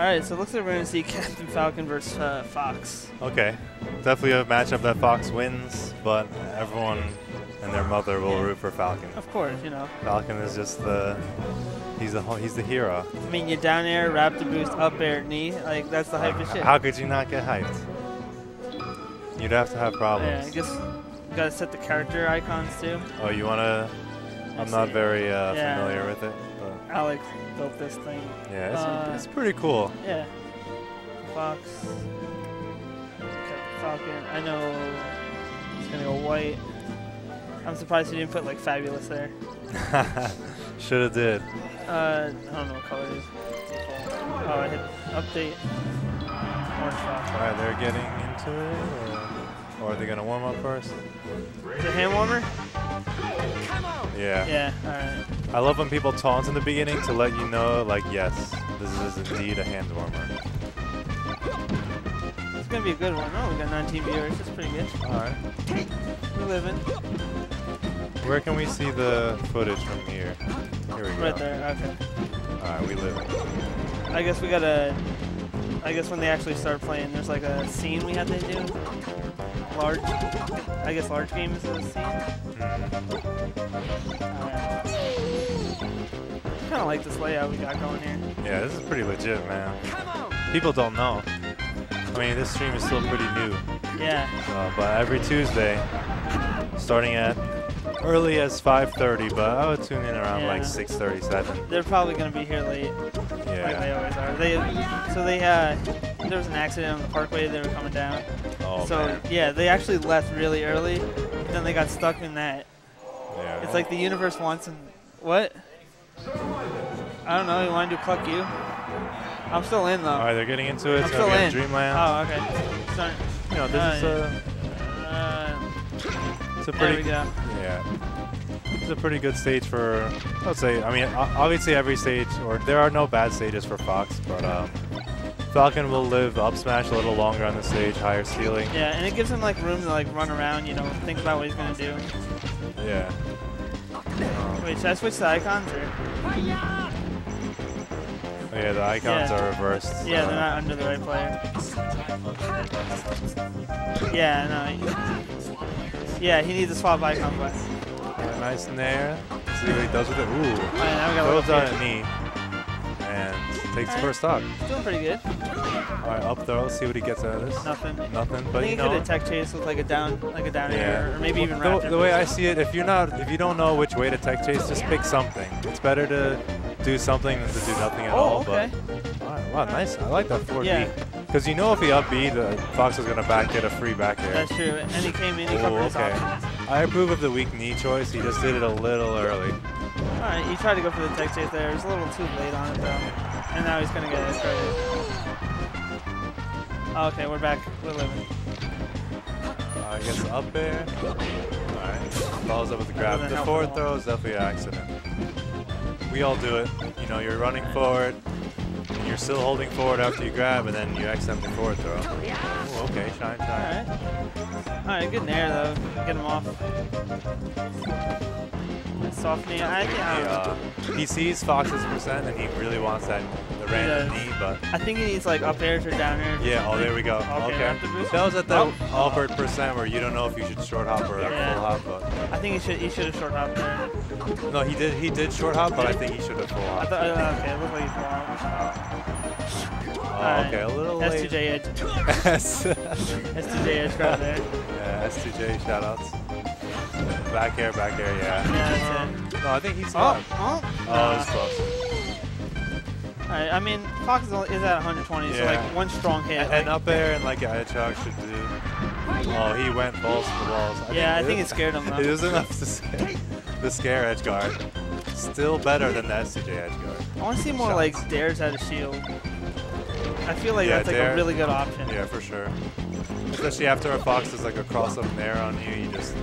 All right, so it looks like we're gonna see Captain Falcon versus uh, Fox. Okay. Definitely a matchup that Fox wins, but everyone and their mother will root for Falcon. Of course, you know. Falcon is just the he's the he's the hero. I mean, you down air, raptor boost, up air, knee. Like that's the hype of shit. How could you not get hyped? You'd have to have problems. yeah. I guess you gotta set the character icons too. Oh, you wanna? I'm not very uh, Yeah. familiar with it. But Alex built this thing. yeah, it's, Uh, it's pretty cool. Yeah. Fox. Captain Falcon. I know he's gonna go white. I'm surprised he didn't put like fabulous there. Should have did. Uh, I don't know what color it is. Oh, I hit update. Orange Fox. All right, they're getting into it, or, or are they gonna warm up first? Is it hand warmer? Yeah. Yeah. All right. I love when people taunt in the beginning to let you know, like, yes, this is indeed a hand warmer. It's gonna be a good one. Oh, we got 19 viewers. That's pretty good. All right. We're living Where can we see the footage from here? Here we go. right there. Okay. All right, we live. I guess we gotta. I guess when they actually start playing, there's like a scene we have to do. Large. I guess large game is a scene. Hmm. Uh, Kind of like this layout we got going here. Yeah, this is pretty legit, man. People don't know. I mean, this stream is still pretty new, Yeah. uh, but every Tuesday, starting at early as 5:30, but I would tune in around like Yeah. 6:37. They're probably gonna be here late, yeah. like they always are. They so they uh there was an accident on the parkway. They were coming down. Oh so man. yeah, they actually left really early. But then they got stuck in that. Yeah. It's like the universe wants them. What? I don't know. You want to do cluck you? I'm still in though. All right, they're getting into it. I'm It's still gonna be on in. Dreamland. Oh, okay. Sorry. You know, this Oh, is a Uh, it's a pretty yeah. It's a pretty good stage for. I'd say. I mean, obviously every stage, or there are no bad stages for Fox, but um, Falcon will live up smash a little longer on the stage, higher ceiling. Yeah, and it gives him like room to like run around. You know, think about what he's gonna do. Yeah. Wait, should I switch the icons or? Oh, yeah, the icons Yeah. are reversed. Yeah, they're not under the right player. Yeah, no. Yeah, he needs to swap icons. But uh, nice in there. See what he does with it. Ooh. Alright, now we got a Goes little on a knee. And takes the first stock. doing pretty good. Alright, up throw. Let's see what he gets out of this. Nothing. Nothing. I But think you he could tech chase with like a down, like a down air, or maybe even the, the way I see it, if you're not, if you don't know which way to tech chase, just pick something. It's better to do something than to do nothing at Oh, all. okay. But all right, wow, nice. I like that 4D. Yeah. Because you know if he up B, the Fox is gonna back get a free back air. That's true. And he came in, he Oh, okay. I approve of the weak knee choice. He just did it a little early. All right, he tried to go for the tech chase there. It was a little too late on it though. And now he's gonna get his credit. Oh, okay, we're back. We're living. Uh, gets the up air. Alright. Follows up with the grab. The forward throw is definitely an accident. We all do it. You know, you're running forward, and you're still holding forward after you grab, and then you accidentally forward throw. Ooh, okay, shine, All shine. right. All right, good nair though. Get him off. Soft knee. I think. I, know. uh, he sees Fox's percent, and he really wants that the random knee, but I think he needs like up airs or down airs. yeah. Oh, there we go. Okay, Okay. That was at the Oh. Albert percent where you don't know if you should short hop or Yeah. full hop, but I think he should. He should have short hopped there. no, he did. He did short hop, but I think he should have full I hop. thought. Uh, okay, it looked like he full hopped. Oh, okay, a little late. S2J edge. S S2J edge right there. yeah, S2J shoutouts. Back air, back air, yeah. Yeah, No, I think he's it. not. Oh, oh. Oh, it's close. All right, I mean, Fox is, at 120, so like one strong hit. And, and up air and like a hedgehog should do. Oh, he went balls to the walls. Yeah, I think it scared him, though. It was enough to scare, to scare edge guard. Still better than the S2J edge guard. I want to see more shots. like dares out of shield. I feel like Yeah, that's like dare. a really good option. Yeah, for sure. Especially after a fox is like a cross up nair on you, you just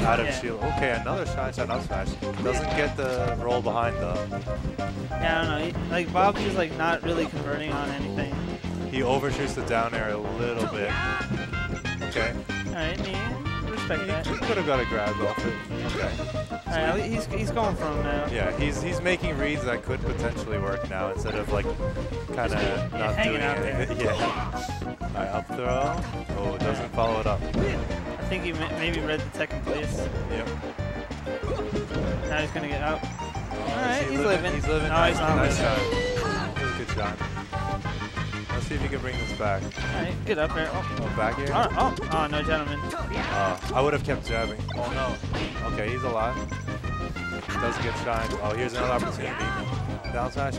out of Yeah. shield. Okay, another shine shot up smash. Doesn't get the roll behind though. Yeah, I don't know. He, like just like not really converting on anything. He overshoots the down air a little bit. Okay. All that. He could have got a grab off it. Okay. Right, he's he's going for him now. Yeah, he's he's making reads that could potentially work now instead of like kind of not doing anything. Yeah. All right, up throw. Oh, it doesn't follow it up. I think he maybe read the in place. Yep. Now he's gonna get out. Oh, All right, he's living. He's living. No, nice, he's not nice living. shot. That was a good shot. Let's see if he can bring this back. Alright, get up there. Oh, Oh, back here? oh, oh, oh no, gentlemen. Oh, I would have kept jabbing. Oh no. Okay, he's alive. Doesn't get shined. Oh, here's another opportunity. Down smash.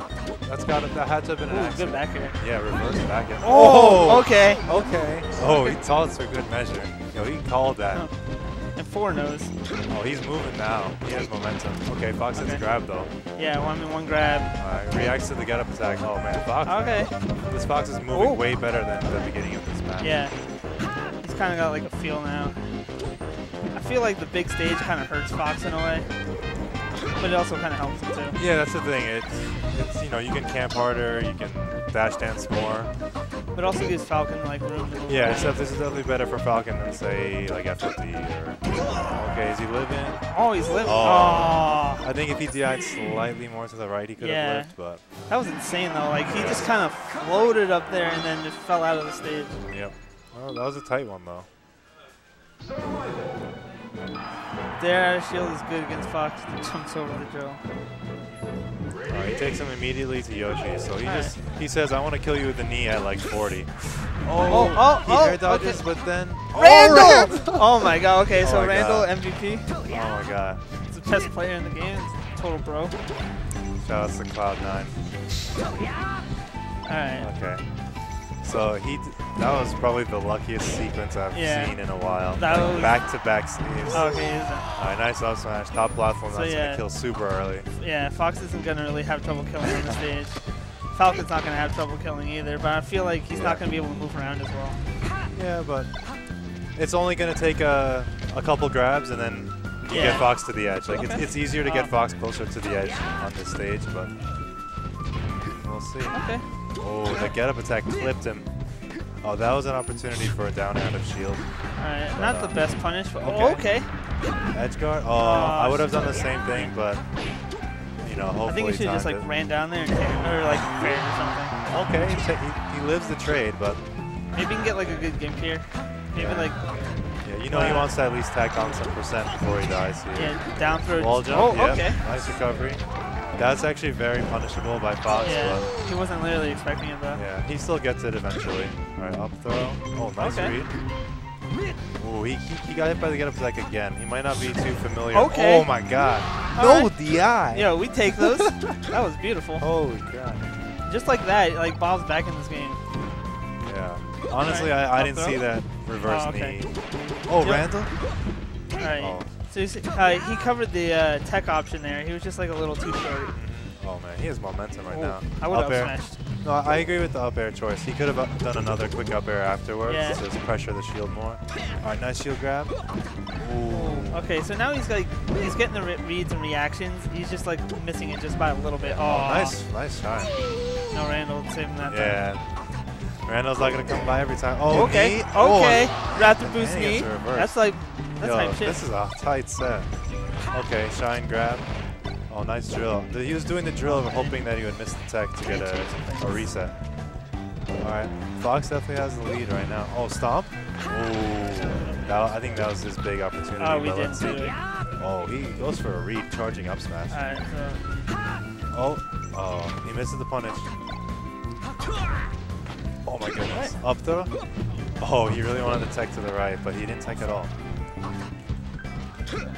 That's got it. That had to have been an Ooh, good back here. Yeah, reverse back end. Oh, oh, okay. Okay. Oh, he tossed for good measure. Yo, he called that. Oh. And four knows. Oh, he's moving now. He has momentum. Okay, Fox has Okay. grab though. Yeah, one in one grab. Alright, reacts to the get up attack. Oh man, Fox. Okay. This Fox is moving Oh. way better than the beginning of this match. Yeah. He's kind of got like a feel now. I feel like the big stage kind of hurts Fox in a way, but it also kind of helps him too. Yeah, that's the thing. It's, it's you know, you can camp harder, you can dash dance more. But also gives Falcon like room Yeah, except this is definitely better for Falcon than say like F50 or. Okay, is he living? Oh, he's living. Oh. Oh. I think if he DI'd slightly more to the right, he could have lived, but That was insane though. Like he just kind of floated up there and then just fell out of the stage. yep. Well, that was a tight one though. There, shield is good against Fox. That jumps over the drill. He takes him immediately to Yoshi, so he Alright. just he says, "I want to kill you with the knee at like 40." Oh, oh, oh, he oh, air dodges, okay. but then Randall! Oh, oh my god, okay, Oh so Randall, God. MVP. Oh my God! He's the best player in the game. Total bro. Shout out to Cloud Nine. Alright. Okay. So he d- that was probably the luckiest sequence I've Yeah. seen in a while. That Like, was- back-to-back saves. Oh, okay, he's Alright, nice up smash, top platform. So That's yeah. gonna kill super early. yeah, Fox isn't gonna really have trouble killing on the stage. Falcon's not gonna have trouble killing either, but I feel like he's not gonna be able to move around as well. Yeah, but it's only gonna take a, a couple grabs and then you Yeah. get Fox to the edge. Like it's, it's easier to get Oh. Fox closer to the edge on this stage, but we'll see. Okay. Oh, the get up attack clipped him. Oh, that was an opportunity for a down out of shield. Alright, not the uh, best punish, but Okay. okay. Edge guard? Oh, Oh, I would have done the same thing, but you know, hopefully I think he should just like it. ran down there and ta- or like fair or something. Okay, he, he, he lives the trade, but Maybe he can get like a good gimp here. Maybe Yeah. like yeah, you know he uh, wants to at least tack on some percent before he dies here. yeah, down throw. Wall jump, Oh, yep, okay. nice recovery. That's actually very punishable by Fox, Yeah, he wasn't literally expecting it though. yeah, he still gets it eventually. All right, up throw. Oh, nice Okay. read. Ooh, he, he, he got hit by the get up attack again. He might not be too familiar. Okay. Oh my god. All no right. DI. Yo, we take those. that was beautiful. Holy god. Just like that, like Bob's back in this game. Yeah. Honestly, Alright, I, I didn't throw. see that reverse Oh, okay. knee. Oh, Yep. Randall? All right. Oh. So you uh, he covered the uh, tech option there. He was just like a little too short. Oh man, he has momentum right Ooh, now. I would have Up air. smashed. No, I agree with the up air choice. He could have uh, done another quick up air afterwards Yeah. to pressure the shield more. All right, nice shield grab. Ooh. Okay, so now he's like he's getting the re reads and reactions. He's just like missing it just by a little bit. Oh, Nice, nice shot. No Randall saving that. time. Randall's not gonna come by every time. Oh, Okay. knee. Okay. Oh, Raptor boost knee. gets a reverse. That's like that's Yo, hype shit. this is a tight set. Okay, shine grab. Oh, nice drill. He was doing the drill hoping that he would miss the tech to get a, a reset. Alright, Fox definitely has the lead right now. Oh, stomp? Ooh. That, I think that was his big opportunity. Oh, we but did let's see. Oh, he goes for a read, charging up smash. Alright, so Oh, oh, he misses the punish. Oh my goodness. Up throw? Oh, he really wanted to tech to the right, but he didn't tech at all.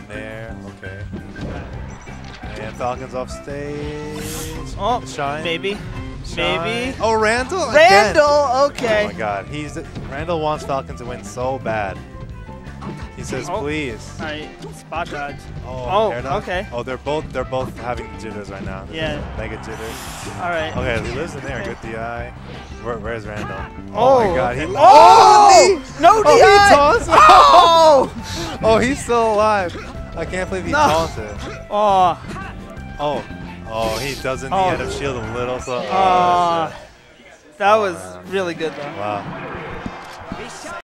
There, okay. And Falcons off stage. Oh, Shine. maybe. Shine. Maybe. Oh, Randall? again. Randall, Oh okay. my god. He's Randall wants Falcon to win so bad. He says, Oh. please. Alright, spot dodge. Oh, Oh, okay. Oh, they're both they're both having jitters right now. This Yeah. Mega jitters. Alright. Okay, he lives in there. Good DI. Where, where's Randall? Oh, my oh. God! okay. He, Oh! No Oh, DI! he taunted. Oh! oh, he's still alive. I can't believe he No. taunted. Oh, Oh, oh, he doesn't Oh. end of shield a little. So, oh, oh, it. that Oh, was really good though. Wow.